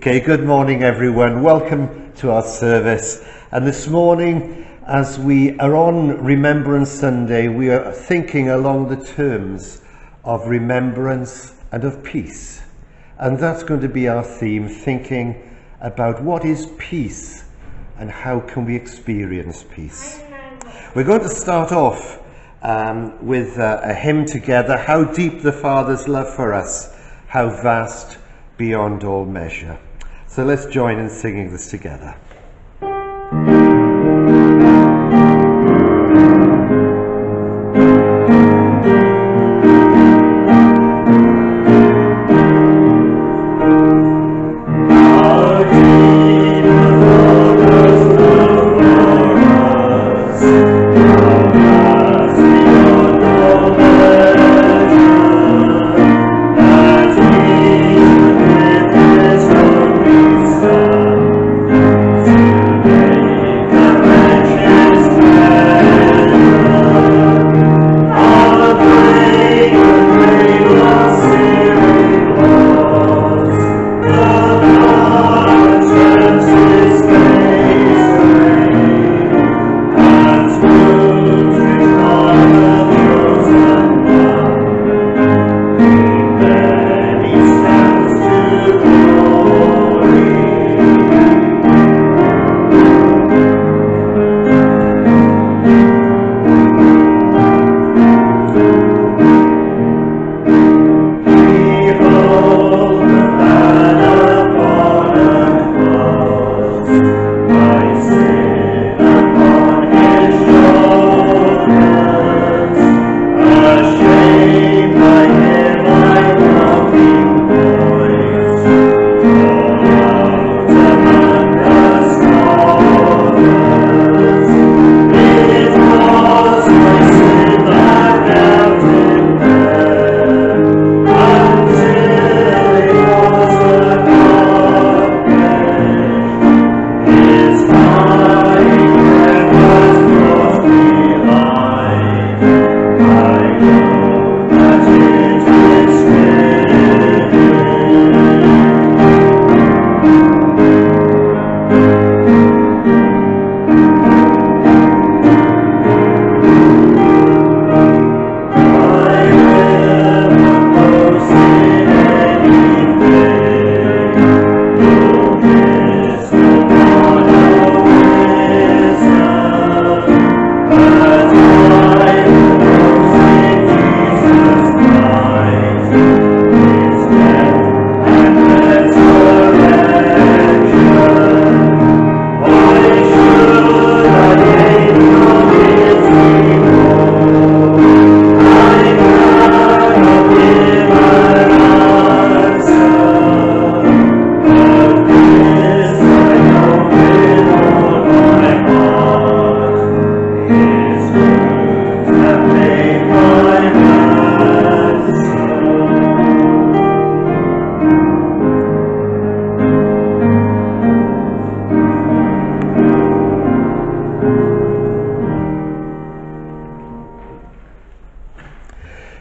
Okay, good morning everyone. Welcome to our service. And this morning, as we are on Remembrance Sunday, we are thinking along the terms of remembrance and of peace. And that's going to be our theme, thinking about what is peace and how can we experience peace. We're going to start off um, with uh, a hymn together, How Deep the Father's Love for Us, How Vast beyond all measure. So let's join in singing this together.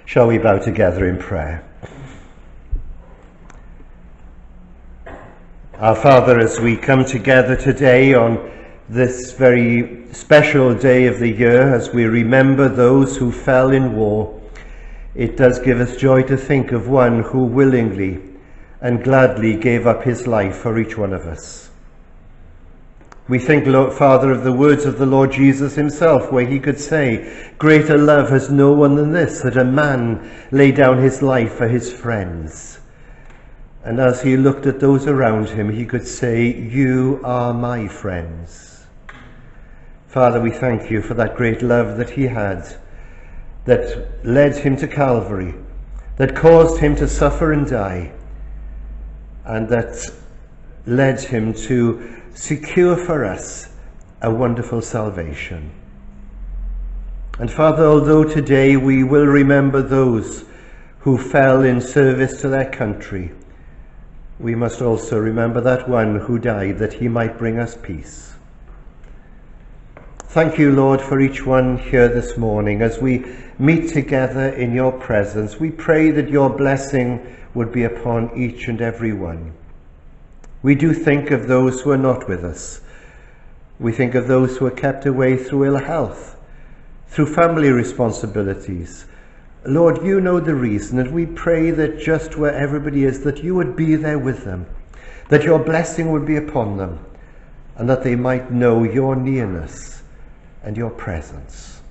Shall we bow together in prayer? Our Father, as we come together today on this very special day of the year, as we remember those who fell in war, it does give us joy to think of one who willingly and gladly gave up his life for each one of us. We think, Father, of the words of the Lord Jesus himself, where he could say, Greater love has no one than this, that a man lay down his life for his friends. And as he looked at those around him, he could say, You are my friends. Father, we thank you for that great love that he had, that led him to Calvary, that caused him to suffer and die, and that led him to secure for us a wonderful salvation. And Father, although today we will remember those who fell in service to their country, we must also remember that one who died that he might bring us peace. Thank you, Lord, for each one here this morning. As we meet together in your presence, we pray that your blessing would be upon each and every one. We do think of those who are not with us. We think of those who are kept away through ill health, through family responsibilities. Lord, you know the reason, and we pray that just where everybody is, that you would be there with them, that your blessing would be upon them, and that they might know your nearness and your presence.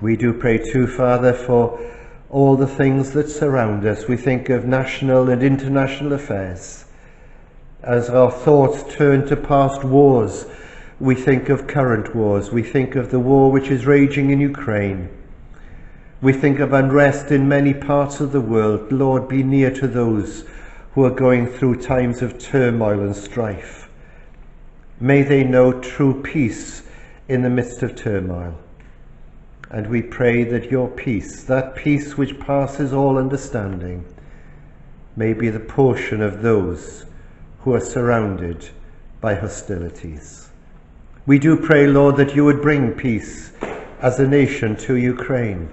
We do pray too, Father, for all the things that surround us. We think of national and international affairs. As our thoughts turn to past wars, we think of current wars. We think of the war which is raging in Ukraine. We think of unrest in many parts of the world. Lord, be near to those who are going through times of turmoil and strife. May they know true peace in the midst of turmoil. And we pray that your peace, that peace which passes all understanding, may be the portion of those who are surrounded by hostilities. We do pray, Lord, that you would bring peace as a nation to Ukraine.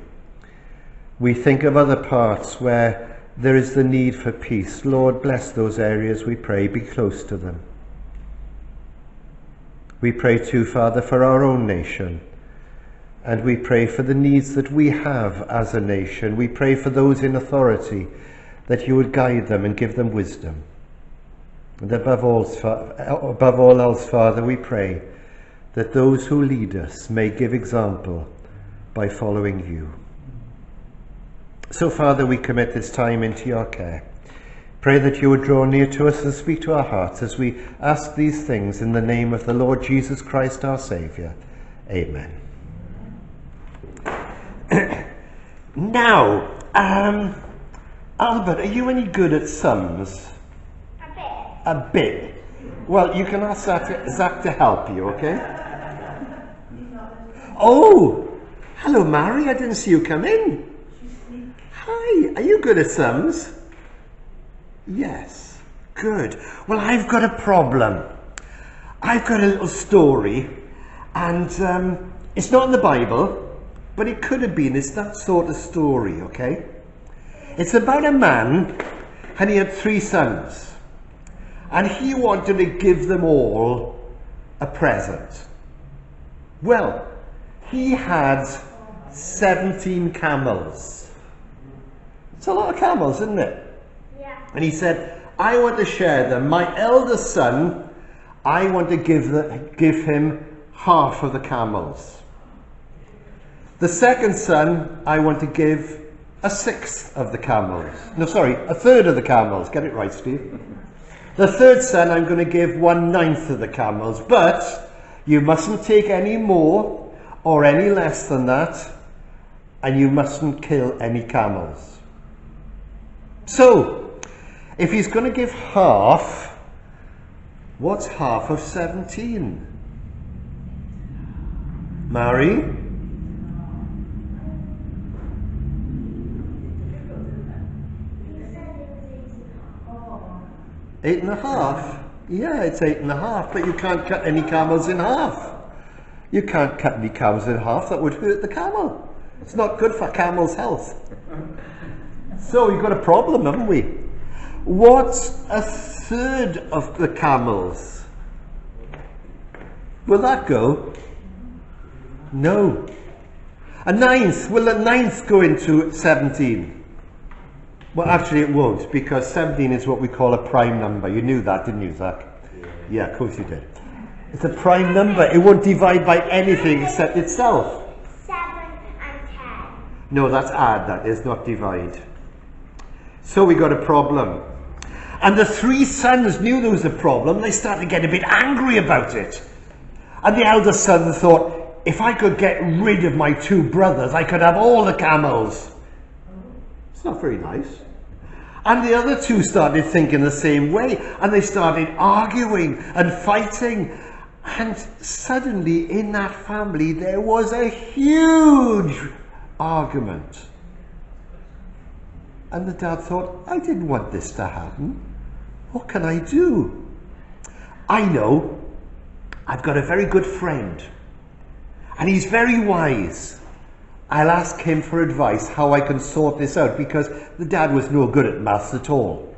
We think of other parts where there is the need for peace. Lord, bless those areas, we pray, be close to them. We pray too, Father, for our own nation. And we pray for the needs that we have as a nation. We pray for those in authority that you would guide them and give them wisdom. And above all, above all else, Father, we pray that those who lead us may give example by following you. So, Father, we commit this time into your care. Pray that you would draw near to us and speak to our hearts as we ask these things in the name of the Lord Jesus Christ, our Saviour. Amen. now, um, Albert, are you any good at sums? A bit. Well, you can ask Zach, to help you, okay? Oh, hello, Mary. I didn't see you come in. Hi, are you good at sums? Yes, good. Well, I've got a problem. I've got a little story, and um, it's not in the Bible, but it could have been. It's that sort of story, okay? It's about a man, and he had three sons and he wanted to give them all a present. Well, he had 17 camels. It's a lot of camels, isn't it? Yeah. And he said, I want to share them. My eldest son, I want to give, the, give him half of the camels. The second son, I want to give a sixth of the camels. No, sorry, a third of the camels. Get it right, Steve. The third son, I'm going to give one ninth of the camels, but you mustn't take any more or any less than that, and you mustn't kill any camels. So, if he's going to give half, what's half of 17? Mary? Eight and a half? Yeah, it's eight and a half, but you can't cut any camels in half. You can't cut any camels in half, that would hurt the camel. It's not good for camel's health. So we've got a problem, haven't we? What's a third of the camels? Will that go? No. A ninth, will a ninth go into 17? Well, actually it won't, because 17 is what we call a prime number. You knew that, didn't you, Zach? Yeah, yeah of course you did. It's a prime number. It won't divide by anything except itself. 7 and 10. No, that's add, that is, not divide. So we got a problem. And the three sons knew there was a problem. They started to get a bit angry about it. And the eldest son thought, if I could get rid of my two brothers, I could have all the camels. It's not very nice. And the other two started thinking the same way, and they started arguing and fighting. And suddenly, in that family, there was a huge argument. And the dad thought, I didn't want this to happen. What can I do? I know. I've got a very good friend. And he's very wise. I'll ask him for advice how I can sort this out because the dad was no good at maths at all.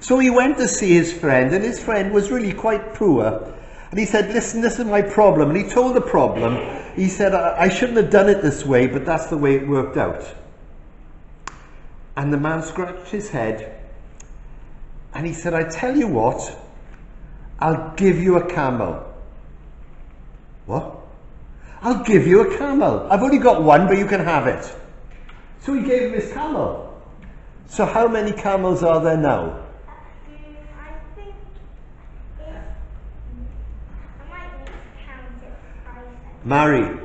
So he went to see his friend, and his friend was really quite poor. And he said, Listen, this is my problem. And he told the problem. He said, I, I shouldn't have done it this way, but that's the way it worked out. And the man scratched his head and he said, I tell you what, I'll give you a camel. What? I'll give you a camel. I've only got one, but you can have it. So he gave him his camel. So how many camels are there now? I think. I might need to count it. Mary, Um,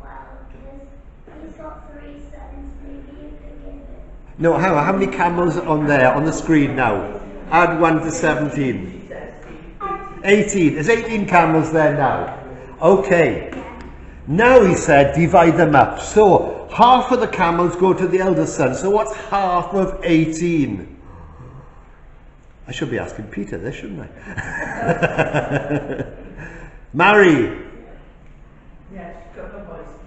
well, because he's got three sons, maybe you could give it. no, how, how many camels are on there, on the screen now? Add 1 to 17. 18. There's 18 camels there now. Okay. Now he said, divide them up. So half of the camels go to the eldest son. So what's half of 18? I should be asking Peter this, shouldn't I? Mary, Yes, got the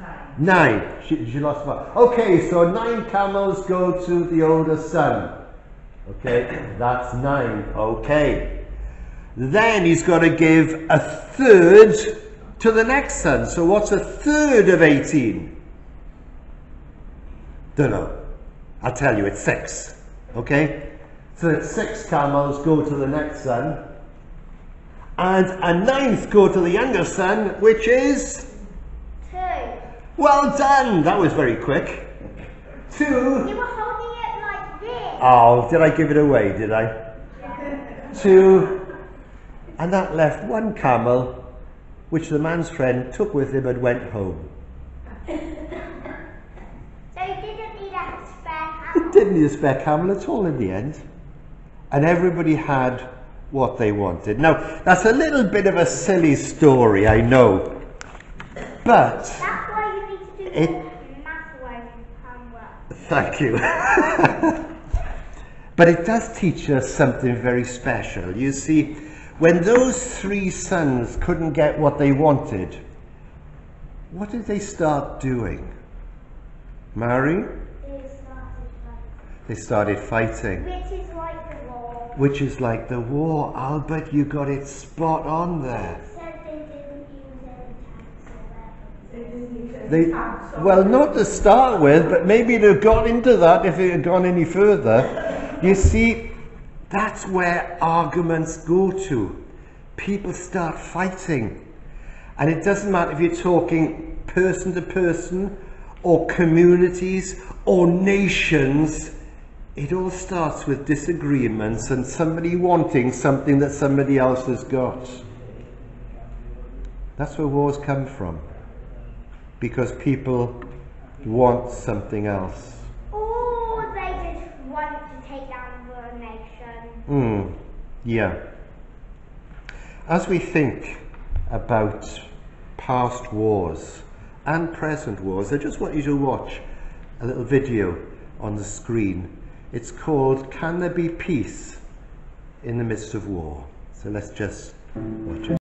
nine. nine. She, she lost one. Okay, so nine camels go to the oldest son. Okay, that's nine. Okay. Then he's got to give a third to the next son. So what's a third of 18? Don't know. I'll tell you, it's six. Okay? So it's six camels go to the next son. And a ninth go to the younger son, which is. Two. Well done! That was very quick. Two. You were holding it like this. Oh, did I give it away, did I? Two. And that left one camel, which the man's friend took with him and went home. So you didn't need a spare It camel. didn't need a spare camel at all in the end. And everybody had what they wanted. Now, that's a little bit of a silly story, I know. But, That's why you need to do It- thank you. but it does teach us something very special. You see, when those three sons couldn't get what they wanted, what did they start doing? Mary? They started fighting. They started fighting. Which is like the war. Which is like the war. Albert, you got it spot on there. They didn't use any tanks or weapons. They didn't use any They, tanks or- well, not to start with, but maybe they'd have got into that if it had gone any further. You see, that's where arguments go to. People start fighting. And it doesn't matter if you're talking person to person, or communities, or nations. It all starts with disagreements and somebody wanting something that somebody else has got. That's where wars come from because people want something else. Or they just want to take down the Hmm, yeah. As we think about past wars and present wars, I just want you to watch a little video on the screen. It's called Can There Be Peace in the Midst of War? So let's just watch it.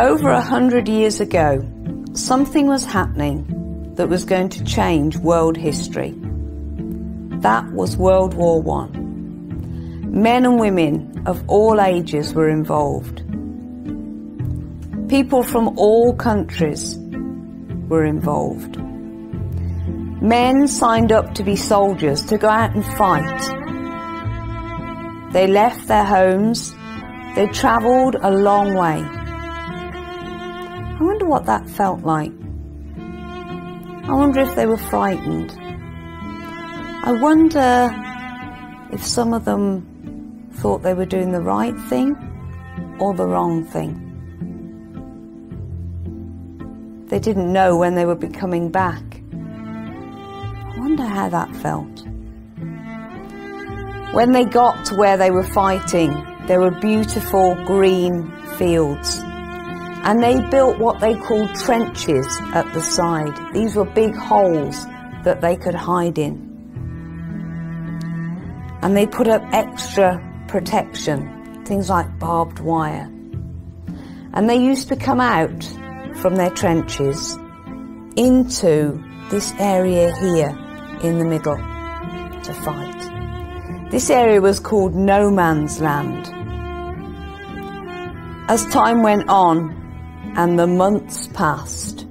Over a hundred years ago, something was happening that was going to change world history. That was World War One. Men and women of all ages were involved. People from all countries were involved. Men signed up to be soldiers to go out and fight. They left their homes. They travelled a long way. I wonder what that felt like. I wonder if they were frightened. I wonder if some of them thought they were doing the right thing or the wrong thing. They didn't know when they would be coming back. I wonder how that felt. When they got to where they were fighting, there were beautiful green fields and they built what they called trenches at the side. These were big holes that they could hide in. And they put up extra protection, things like barbed wire. And they used to come out from their trenches into this area here in the middle. to fight. This area was called No Man's Land. As time went on and the months passed,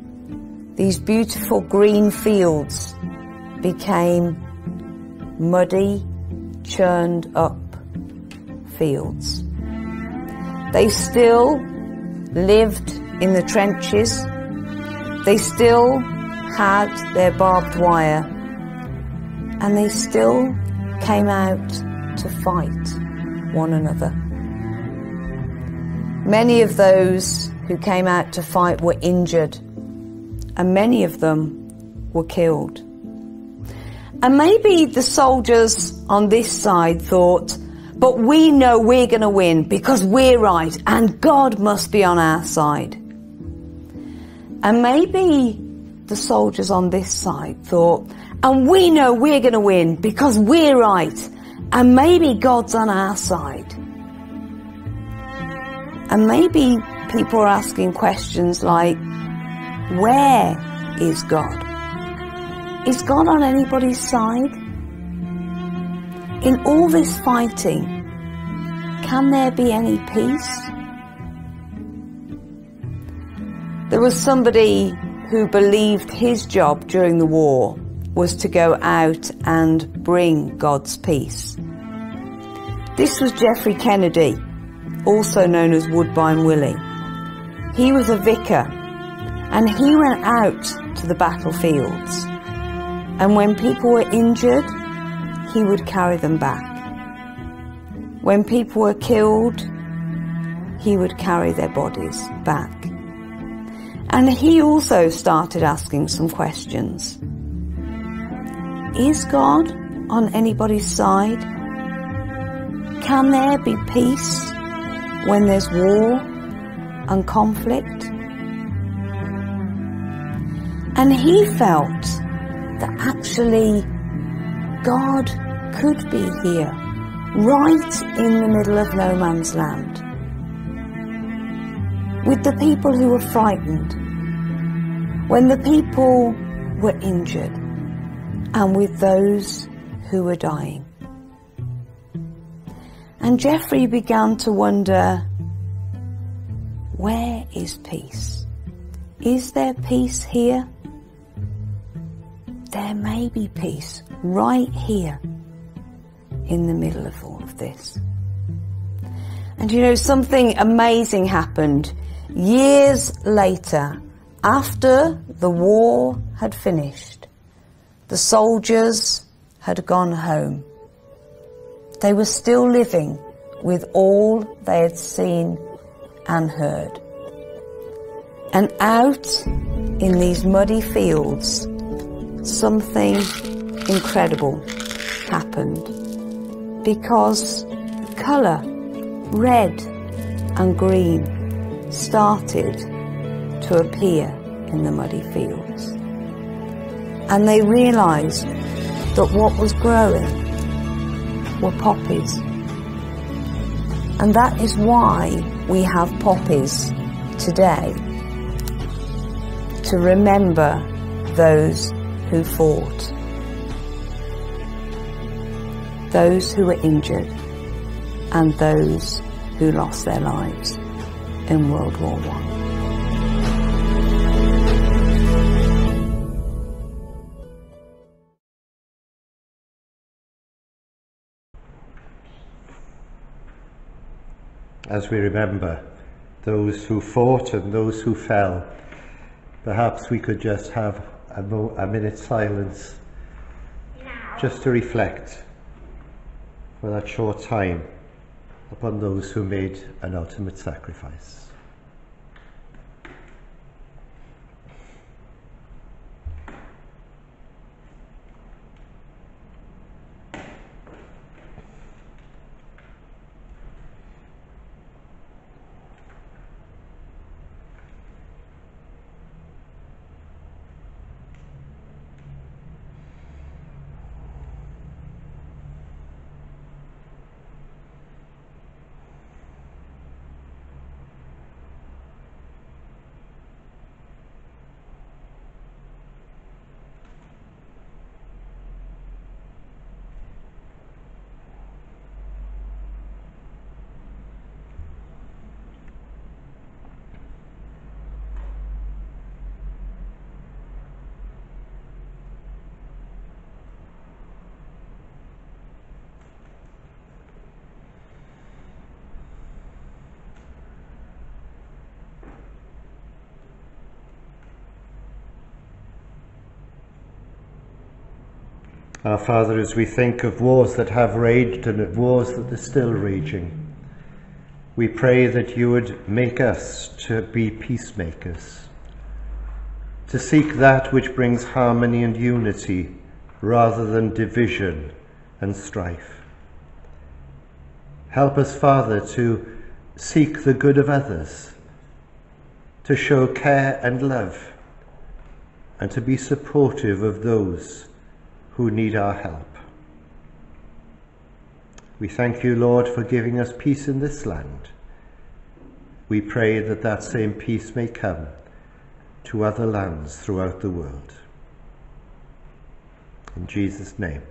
these beautiful green fields became muddy, churned up fields. They still lived in the trenches. They still had their barbed wire. And they still came out to fight one another. Many of those who came out to fight were injured, and many of them were killed. And maybe the soldiers on this side thought, but we know we're going to win because we're right and God must be on our side. And maybe the soldiers on this side thought, and we know we're going to win because we're right and maybe God's on our side. And maybe people are asking questions like, where is God? Is God on anybody's side? In all this fighting, can there be any peace? There was somebody who believed his job during the war was to go out and bring God's peace. This was Geoffrey Kennedy, also known as Woodbine Willie. He was a vicar and he went out to the battlefields. And when people were injured, he would carry them back. When people were killed, he would carry their bodies back. And he also started asking some questions. Is God on anybody's side? Can there be peace when there's war and conflict? And he felt that actually God could be here, right in the middle of no man's land, with the people who were frightened, when the people were injured, and with those who were dying. And Geoffrey began to wonder, where is peace? Is there peace here? There may be peace right here in the middle of all of this. And you know, something amazing happened years later after the war had finished. The soldiers had gone home. They were still living with all they had seen and heard. And out in these muddy fields, something incredible happened because colour, red and green, started to appear in the muddy fields. And they realised that what was growing were poppies. And that is why we have poppies today to remember those who fought, those who were injured, and those who lost their lives in World War One. As we remember those who fought and those who fell, perhaps we could just have a, mo- a minute's silence just to reflect for that short time upon those who made an ultimate sacrifice. Our Father, as we think of wars that have raged and of wars that are still raging, we pray that you would make us to be peacemakers, to seek that which brings harmony and unity rather than division and strife. Help us, Father, to seek the good of others, to show care and love, and to be supportive of those who need our help. We thank you, Lord, for giving us peace in this land. We pray that that same peace may come to other lands throughout the world. In Jesus' name,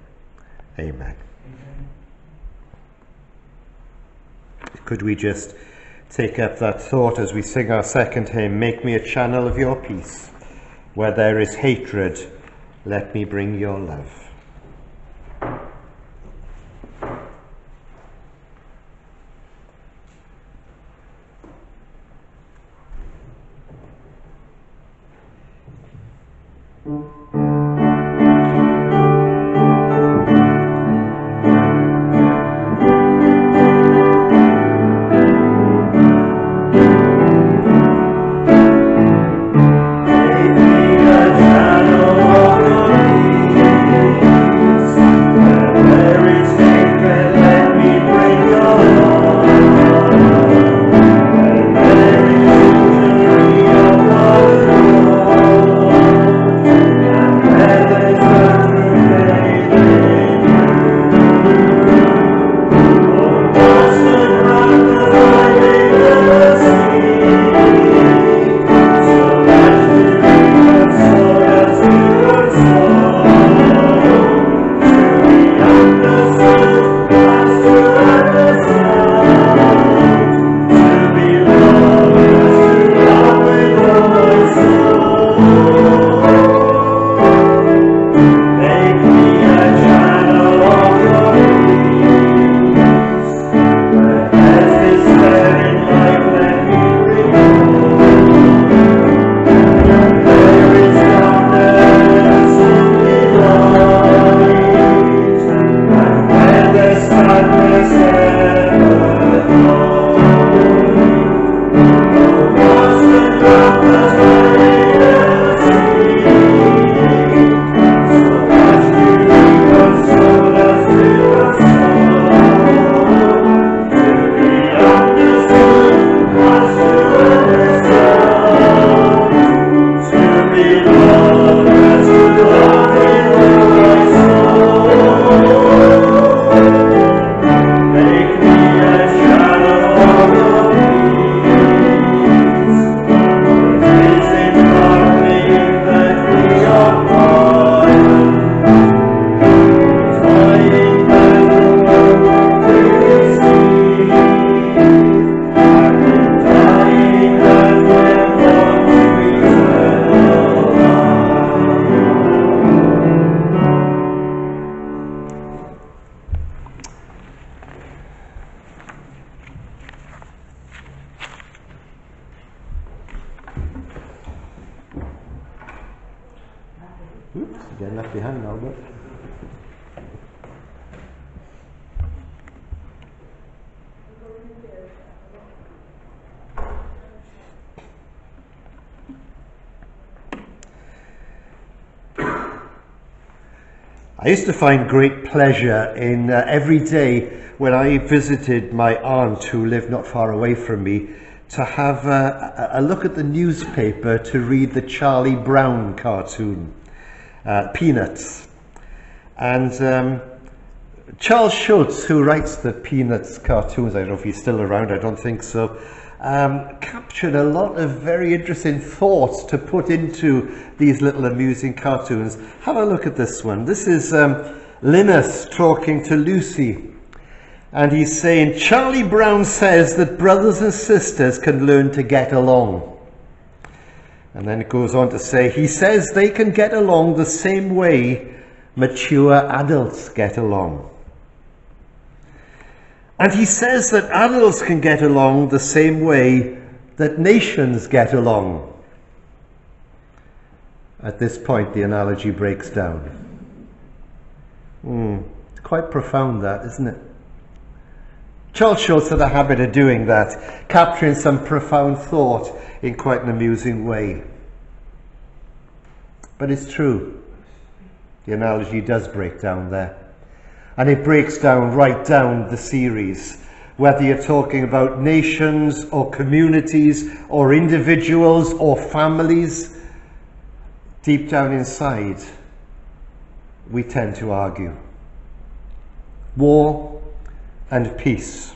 amen. Could we just take up that thought as we sing our second hymn, Make me a channel of your peace. Where there is hatred, let me bring your love. Used to find great pleasure in uh, every day when I visited my aunt who lived not far away from me to have uh, a look at the newspaper to read the Charlie Brown cartoon, uh, Peanuts. And um, Charles Schulz, who writes the Peanuts cartoons, I don't know if he's still around, I don't think so, um, captured a lot of very interesting thoughts to put into these little amusing cartoons. Have a look at this one. This is um, Linus talking to Lucy. And he's saying, Charlie Brown says that brothers and sisters can learn to get along. And then it goes on to say, he says they can get along the same way mature adults get along. And he says that animals can get along the same way that nations get along. At this point, the analogy breaks down. Mm, it's quite profound, that, isn't it? Charles Schulz had a habit of doing that, capturing some profound thought in quite an amusing way. But it's true. The analogy does break down there. And it breaks down right down the series. Whether you're talking about nations or communities or individuals or families, deep down inside, we tend to argue. War and peace.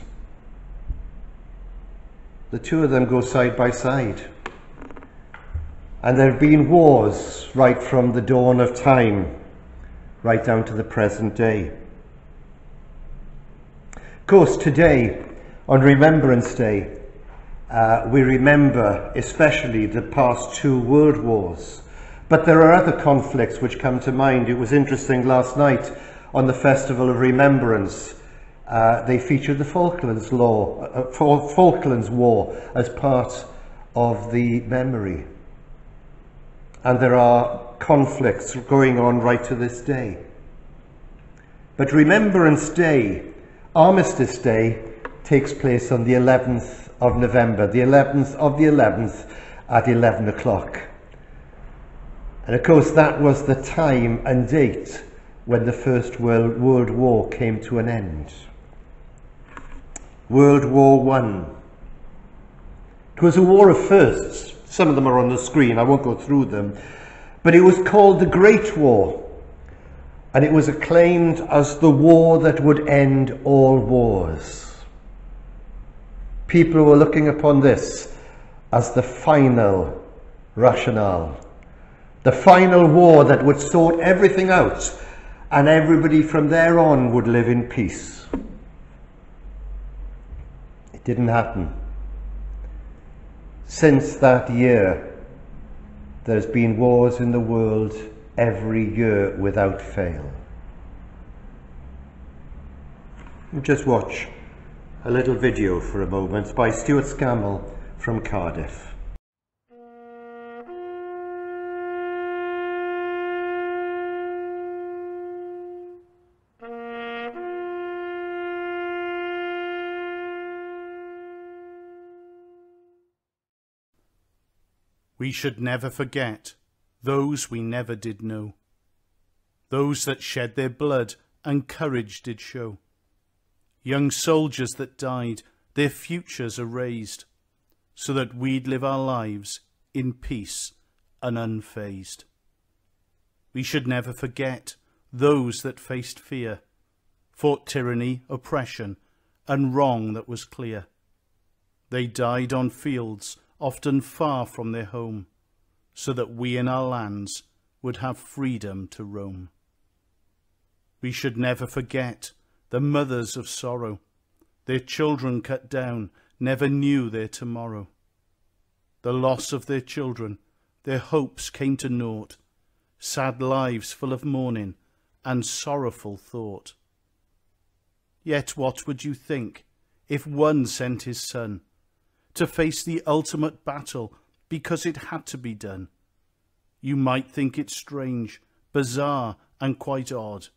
The two of them go side by side. And there have been wars right from the dawn of time, right down to the present day. Course, today, on Remembrance Day, uh, we remember especially the past two world wars. But there are other conflicts which come to mind. It was interesting last night on the Festival of Remembrance. Uh, they featured the Falklands Law, uh, Falklands War as part of the memory. And there are conflicts going on right to this day. But Remembrance Day, Armistice Day, takes place on the 11th of November, the 11th of the 11th at 11 o'clock. And of course, that was the time and date when the First World, World War came to an end. World War One. It was a war of firsts. Some of them are on the screen, I won't go through them. But it was called the Great War. And it was acclaimed as the war that would end all wars. People were looking upon this as the final rationale the final war that would sort everything out and everybody from there on would live in peace. It didn't happen. Since that year, there's been wars in the world every year without fail. Just watch a little video for a moment by Stuart Scammell from Cardiff. We should never forget those we never did know, those that shed their blood and courage did show, young soldiers that died, their futures erased, so that we'd live our lives in peace and unfazed. We should never forget those that faced fear, fought tyranny, oppression, and wrong that was clear. They died on fields often far from their home, so that we in our lands would have freedom to roam. We should never forget the mothers of sorrow, their children cut down, never knew their tomorrow. The loss of their children, their hopes came to naught, sad lives full of mourning and sorrowful thought. Yet what would you think if one sent his son to face the ultimate battle because it had to be done. You might think it strange, bizarre, and quite odd.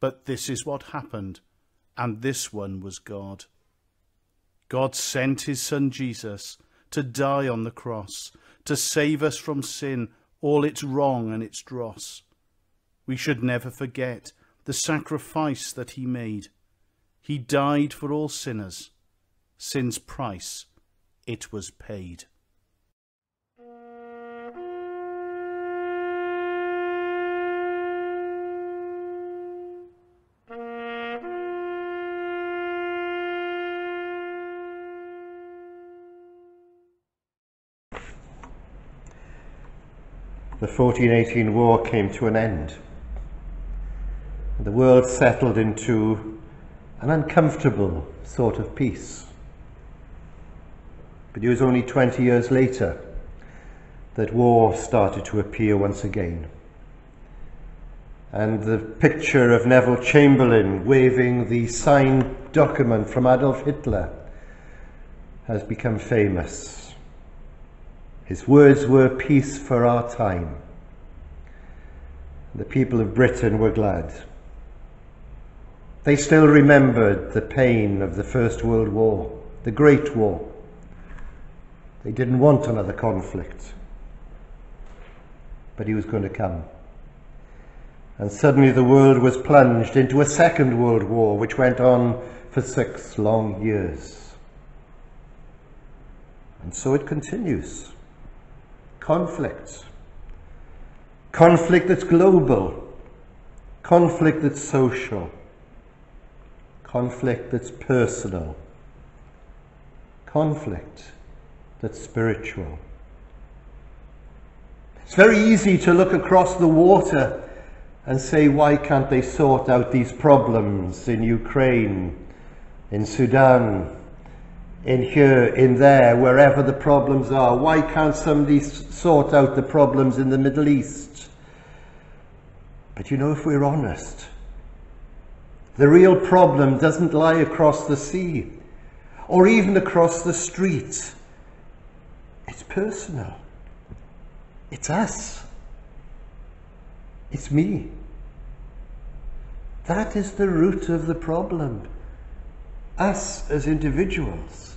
But this is what happened, and this one was God. God sent his son Jesus to die on the cross, to save us from sin, all its wrong and its dross. We should never forget the sacrifice that he made. He died for all sinners. Sin's price it was paid. The 1418 war came to an end. The world settled into an uncomfortable sort of peace. But it was only 20 years later that war started to appear once again. And the picture of Neville Chamberlain waving the signed document from Adolf Hitler has become famous. His words were peace for our time. The people of Britain were glad. They still remembered the pain of the First World War, the Great War. They didn't want another conflict, but he was going to come. And suddenly the world was plunged into a second world war, which went on for six long years. And so it continues. Conflict. Conflict that's global. Conflict that's social. Conflict that's personal. Conflict that's spiritual. It's very easy to look across the water and say, why can't they sort out these problems in Ukraine, in Sudan, in here, in there, wherever the problems are? Why can't somebody sort out the problems in the Middle East? But you know, if we're honest, the real problem doesn't lie across the sea or even across the street. It's personal. It's us. It's me. That is the root of the problem. Us as individuals.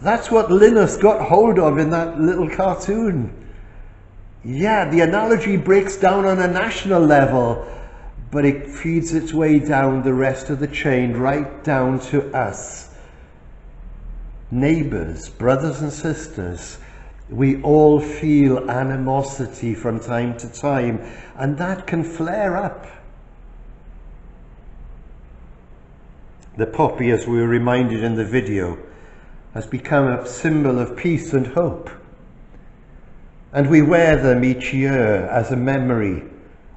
That's what Linus got hold of in that little cartoon. Yeah, the analogy breaks down on a national level, but it feeds its way down the rest of the chain, right down to us. Neighbours, brothers and sisters, we all feel animosity from time to time, and that can flare up. The poppy, as we were reminded in the video, has become a symbol of peace and hope. And we wear them each year as a memory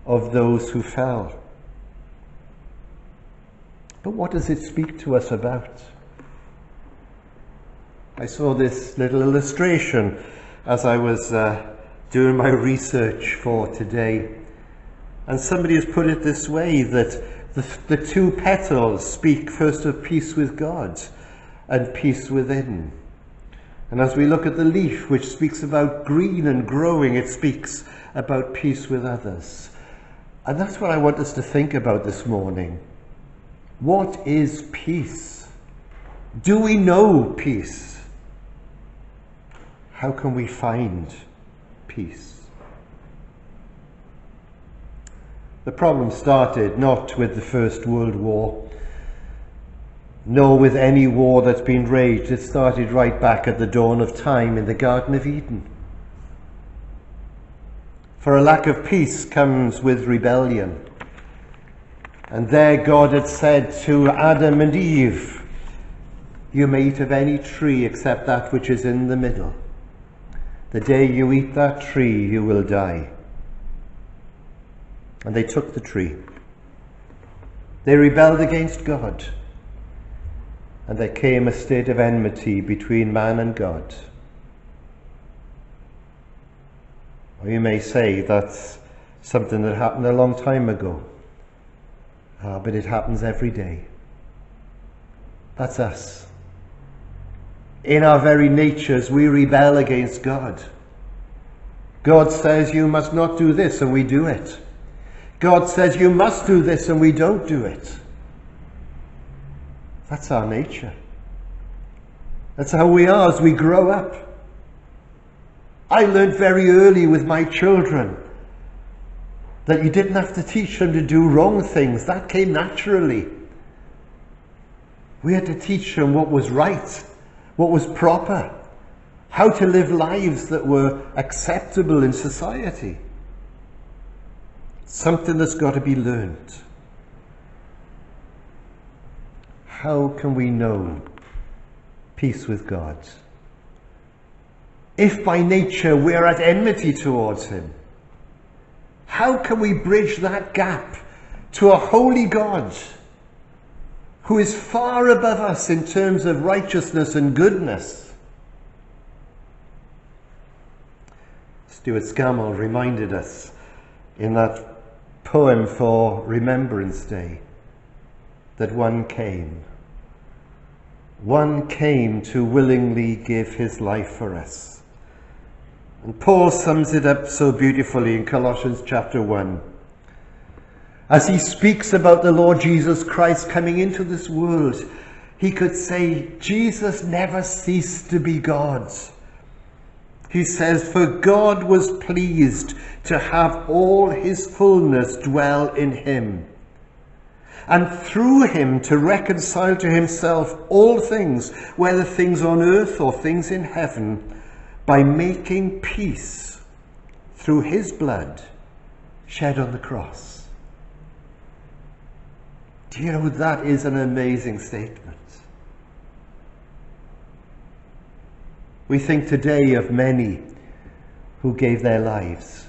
of those who fell. But what does it speak to us about? I saw this little illustration as I was uh, doing my research for today. And somebody has put it this way that the, the two petals speak first of peace with God and peace within. And as we look at the leaf, which speaks about green and growing, it speaks about peace with others. And that's what I want us to think about this morning. What is peace? Do we know peace? How can we find peace? The problem started not with the First World War, nor with any war that's been raged. It started right back at the dawn of time in the Garden of Eden. For a lack of peace comes with rebellion. And there God had said to Adam and Eve, You may eat of any tree except that which is in the middle. The day you eat that tree, you will die. And they took the tree. They rebelled against God. And there came a state of enmity between man and God. Or you may say that's something that happened a long time ago. Ah, but it happens every day. That's us in our very natures, we rebel against God. God says, You must not do this, and we do it. God says, You must do this, and we don't do it. That's our nature. That's how we are as we grow up. I learned very early with my children that you didn't have to teach them to do wrong things, that came naturally. We had to teach them what was right what was proper, how to live lives that were acceptable in society. Something that's got to be learned. How can we know peace with God? If by nature we're at enmity towards Him, how can we bridge that gap to a holy God? who is far above us in terms of righteousness and goodness. Stuart Scammell reminded us in that poem for Remembrance Day that one came. One came to willingly give his life for us. And Paul sums it up so beautifully in Colossians chapter 1. As he speaks about the Lord Jesus Christ coming into this world, he could say, Jesus never ceased to be God. He says, For God was pleased to have all his fullness dwell in him, and through him to reconcile to himself all things, whether things on earth or things in heaven, by making peace through his blood shed on the cross. Do you know that is an amazing statement? We think today of many who gave their lives.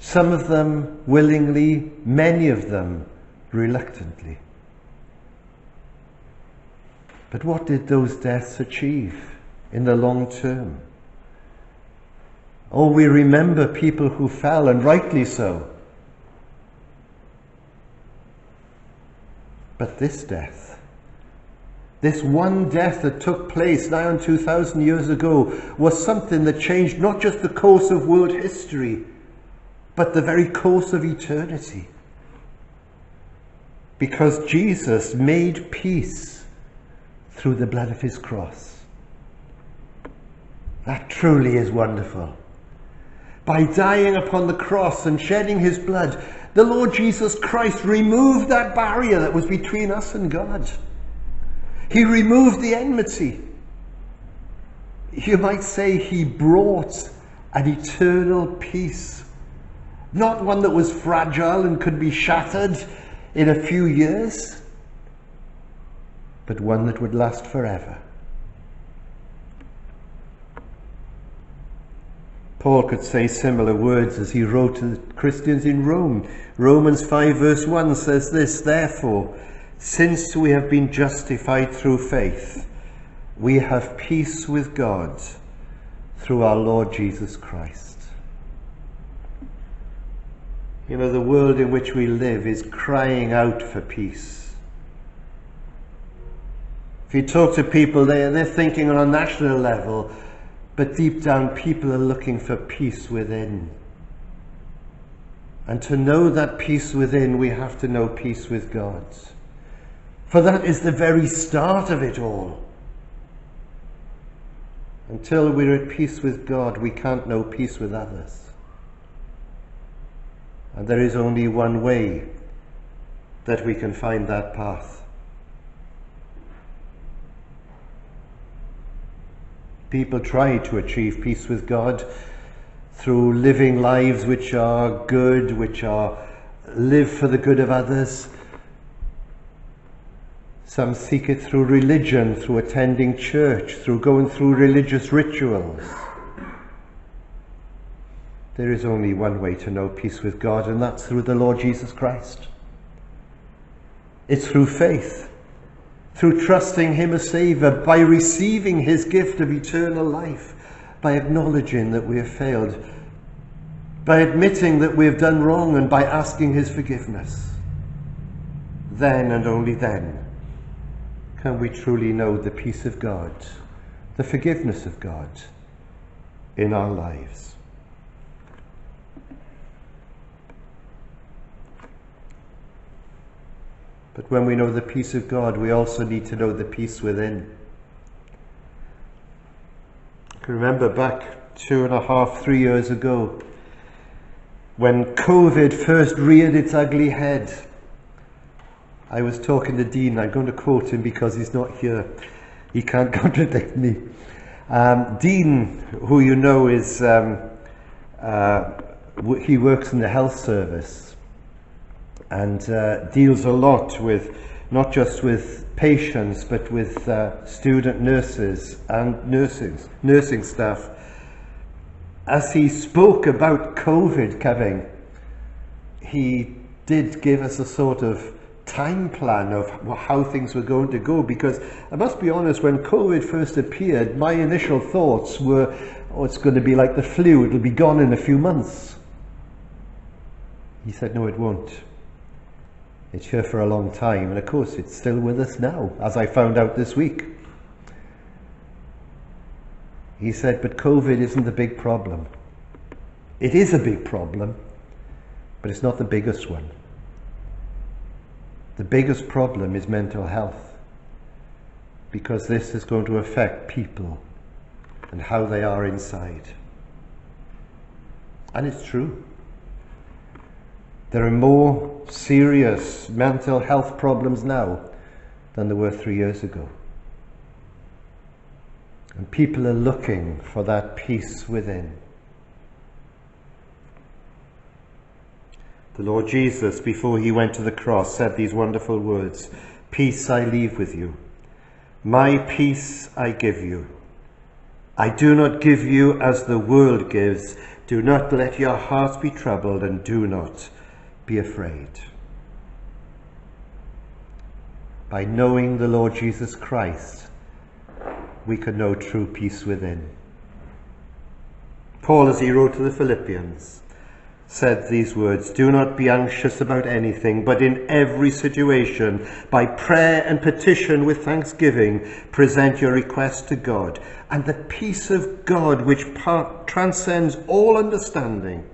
Some of them willingly, many of them reluctantly. But what did those deaths achieve in the long term? Oh, we remember people who fell, and rightly so. But this death, this one death that took place now and 2,000 years ago, was something that changed not just the course of world history, but the very course of eternity. Because Jesus made peace through the blood of his cross. That truly is wonderful by dying upon the cross and shedding his blood, the Lord Jesus Christ removed that barrier that was between us and God. He removed the enmity. You might say he brought an eternal peace, not one that was fragile and could be shattered in a few years, but one that would last forever. Paul could say similar words as he wrote to the Christians in Rome. Romans 5 verse 1 says this, Therefore, since we have been justified through faith, we have peace with God through our Lord Jesus Christ. You know, the world in which we live is crying out for peace. If you talk to people, they're, they're thinking on a national level, but deep down, people are looking for peace within. And to know that peace within, we have to know peace with God. For that is the very start of it all. Until we're at peace with God, we can't know peace with others. And there is only one way that we can find that path. People try to achieve peace with God through living lives which are good, which are live for the good of others. Some seek it through religion, through attending church, through going through religious rituals. There is only one way to know peace with God, and that's through the Lord Jesus Christ. It's through faith through trusting Him as Saviour, by receiving His gift of eternal life, by acknowledging that we have failed, by admitting that we have done wrong, and by asking His forgiveness. Then and only then can we truly know the peace of God, the forgiveness of God in our lives. But when we know the peace of God, we also need to know the peace within. I can remember back two and a half, three years ago, when COVID first reared its ugly head. I was talking to Dean, I'm going to quote him because he's not here. He can't contradict me. Um, Dean, who you know is, um, uh, he works in the health service and uh, deals a lot with not just with patients but with uh, student nurses and nurses, nursing staff. As he spoke about COVID coming, he did give us a sort of time plan of how things were going to go because I must be honest, when COVID first appeared, my initial thoughts were, oh, it's going to be like the flu, it'll be gone in a few months. He said, no, it won't. It's here for a long time, and of course, it's still with us now, as I found out this week. He said, but COVID isn't the big problem. It is a big problem, but it's not the biggest one. The biggest problem is mental health because this is going to affect people and how they are inside. And it's true. There are more serious mental health problems now than there were three years ago. And people are looking for that peace within. The Lord Jesus, before he went to the cross, said these wonderful words Peace I leave with you, my peace I give you. I do not give you as the world gives. Do not let your hearts be troubled, and do not be afraid. By knowing the Lord Jesus Christ, we can know true peace within. Paul, as he wrote to the Philippians, said these words Do not be anxious about anything, but in every situation, by prayer and petition with thanksgiving, present your requests to God. And the peace of God, which transcends all understanding,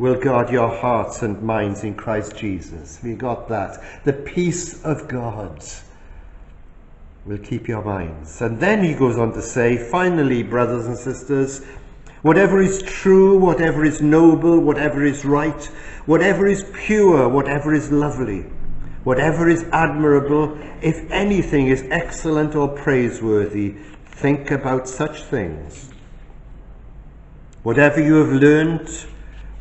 will guard your hearts and minds in Christ Jesus. We got that. The peace of God will keep your minds. And then he goes on to say, finally, brothers and sisters, whatever is true, whatever is noble, whatever is right, whatever is pure, whatever is lovely, whatever is admirable, if anything is excellent or praiseworthy, think about such things. Whatever you have learnt,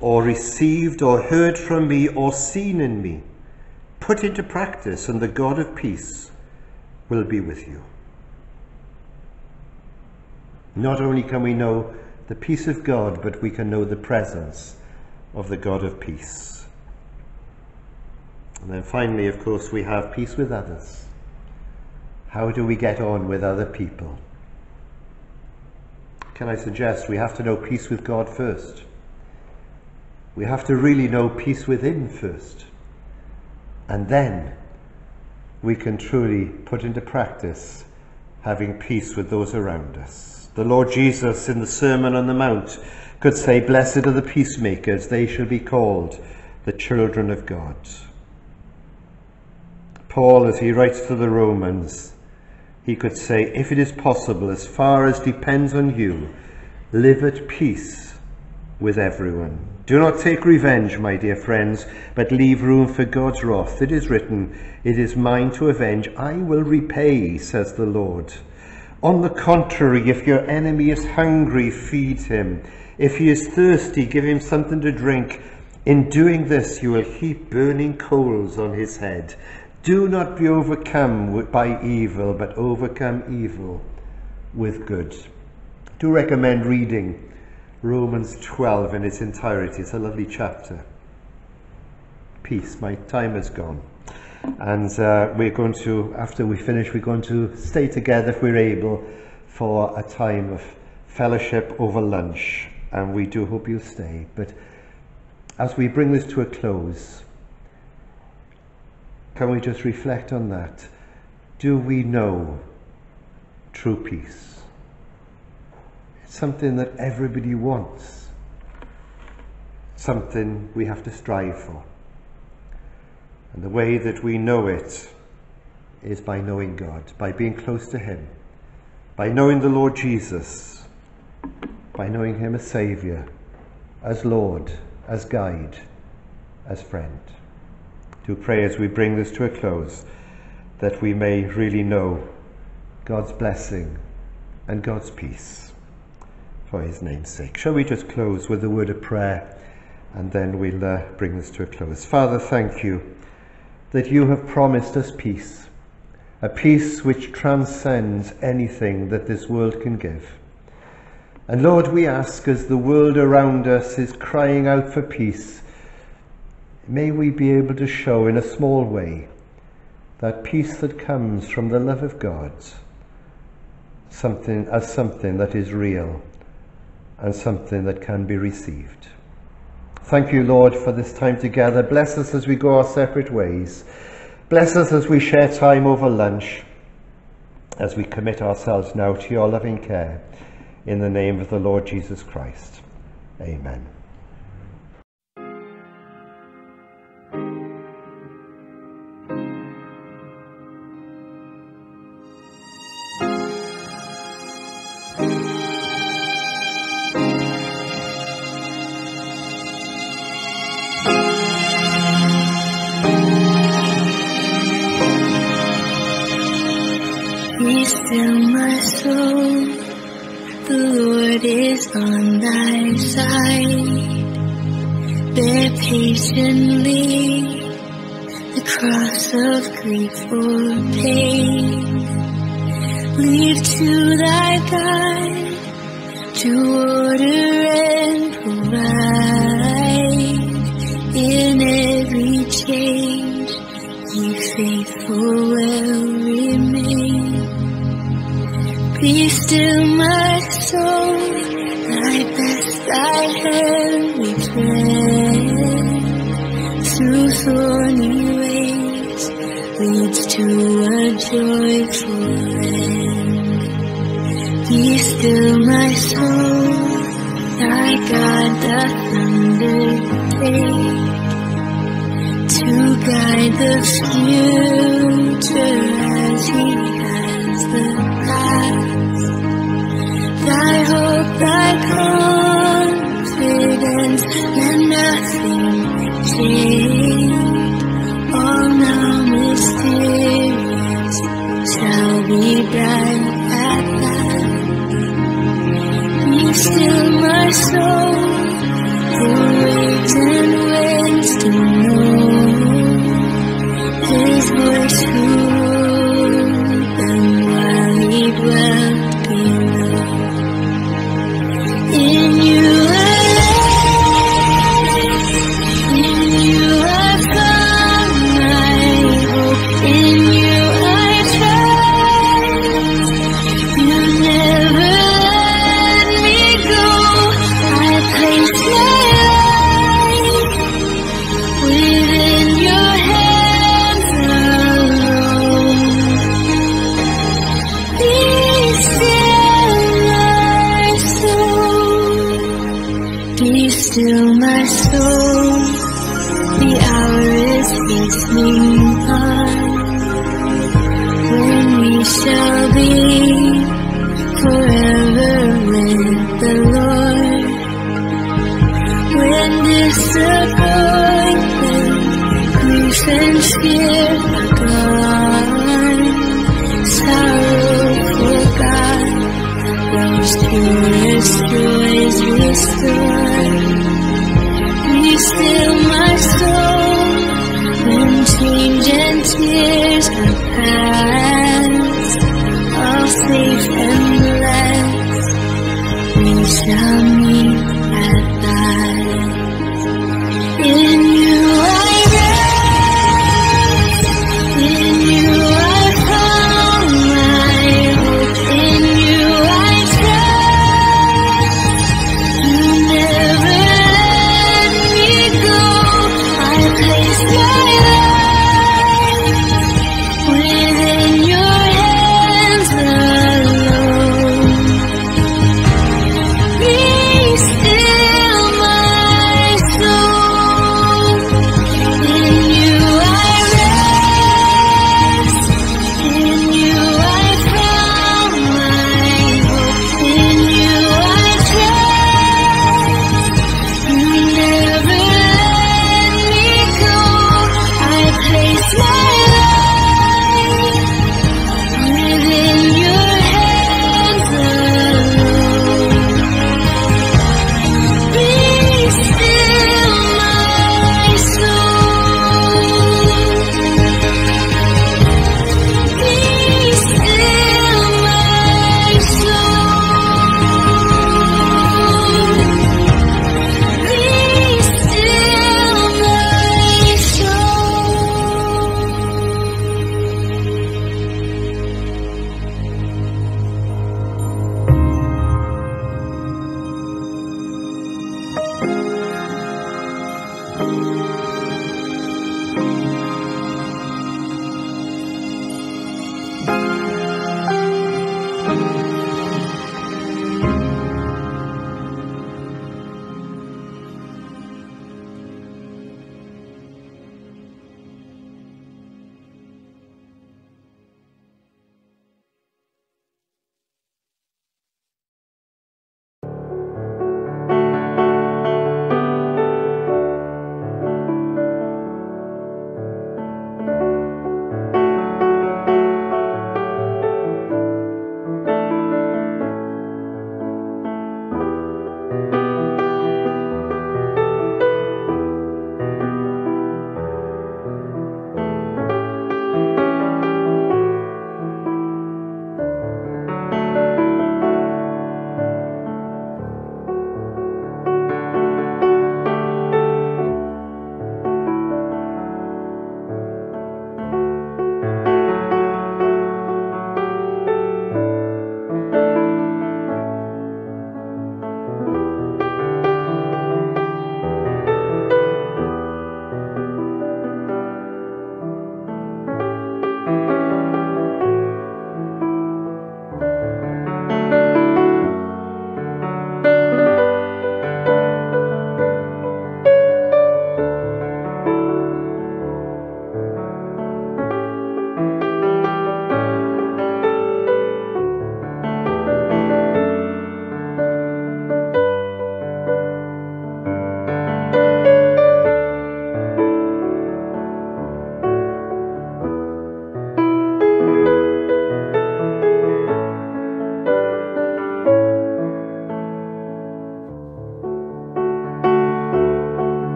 or received, or heard from me, or seen in me, put into practice, and the God of peace will be with you. Not only can we know the peace of God, but we can know the presence of the God of peace. And then finally, of course, we have peace with others. How do we get on with other people? Can I suggest we have to know peace with God first? We have to really know peace within first. And then we can truly put into practice having peace with those around us. The Lord Jesus in the Sermon on the Mount could say, Blessed are the peacemakers, they shall be called the children of God. Paul, as he writes to the Romans, he could say, If it is possible, as far as depends on you, live at peace with everyone. Do not take revenge, my dear friends, but leave room for God's wrath. It is written, It is mine to avenge. I will repay, says the Lord. On the contrary, if your enemy is hungry, feed him. If he is thirsty, give him something to drink. In doing this, you will heap burning coals on his head. Do not be overcome by evil, but overcome evil with good. Do recommend reading Romans 12 in its entirety. It's a lovely chapter. Peace. My time is gone. And uh, we're going to, after we finish, we're going to stay together if we're able for a time of fellowship over lunch. And we do hope you'll stay. But as we bring this to a close, can we just reflect on that? Do we know true peace? Something that everybody wants, something we have to strive for. And the way that we know it is by knowing God, by being close to Him, by knowing the Lord Jesus, by knowing Him as Saviour, as Lord, as guide, as friend. To pray as we bring this to a close that we may really know God's blessing and God's peace for his name's sake. Shall we just close with a word of prayer and then we'll uh, bring this to a close. Father, thank you that you have promised us peace, a peace which transcends anything that this world can give. And Lord, we ask as the world around us is crying out for peace, may we be able to show in a small way that peace that comes from the love of God something as something that is real and something that can be received. Thank you, Lord, for this time together. Bless us as we go our separate ways. Bless us as we share time over lunch, as we commit ourselves now to your loving care. In the name of the Lord Jesus Christ. Amen. Still, my soul. The Lord is on thy side. Bear patiently the cross of grief or pain. Leave to thy God to order and provide in every change. Ye faithful will. Be still, my soul, thy best thy heavenly tread. Through thorny ways leads to a joyful end. Be still, my soul, thy God doth undertake to guide the future as he the. Thy hope, thy confidence, let nothing change. All now mysterious shall be bright at last. Be still, my soul,